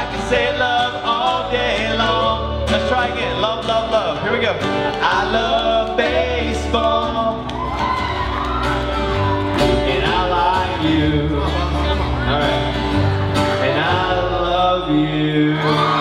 I can say love all day long. Let's try again. Love, love, love. Here we go. I love baseball. And I like you. All right. And I love you.